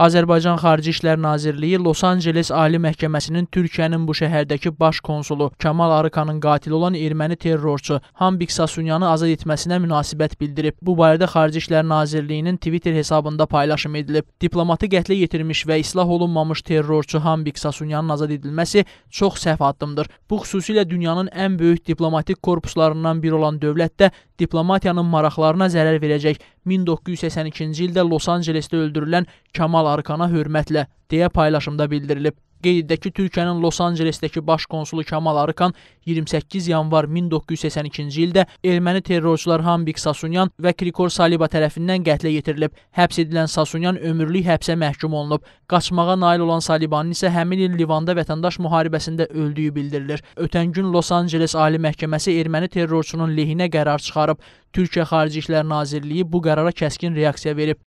Azərbaycan Xarici İşlər Nazirliyi Los Anceles Ali Məhkəməsinin Türkiyənin bu şəhərdəki baş konsulu Kamal Arıkanın qatili olan erməni terrorçu Hambik Sasunyanı azad etməsinə münasibət bildirib. Bu barədə Xarici İşlər Nazirliyinin Twitter hesabında paylaşım edilib. Diplomatı qətlə yetirmiş və islah olunmamış terrorçu Hambik Sasunyanın azad edilməsi çox səhv addımdır. Bu xüsusilə dünyanın ən böyük diplomatik korpuslarından biri olan dövlətdə diplomatiyanın maraqlarına zərər verəcək 1982-ci ildə Los Ancelesdə öldürülən Kamal Arıkana hörmətlə deyə paylaşımda bildirilib. Qeyd edək ki, Türkiyənin Los Ancelesdəki baş konsulu Kamal Arıkan 28 yanvar 1982-ci ildə erməni terrorçular Hambik Sasunyan və Krikor Saliba tərəfindən qətlə yetirilib. Həbs edilən Sasunyan ömürlük həbsə məhkum olunub. Qaçmağa nail olan Salibanın isə həmin il Livanda vətəndaş müharibəsində öldüyü bildirilir. Ötən gün Los Anceles Ali Məhkəməsi erməni terrorçunun lehinə qərar çıxarıb. Türkiyə Xarici İşlər Nazirliyi bu qərara kəskin reaksiya verib.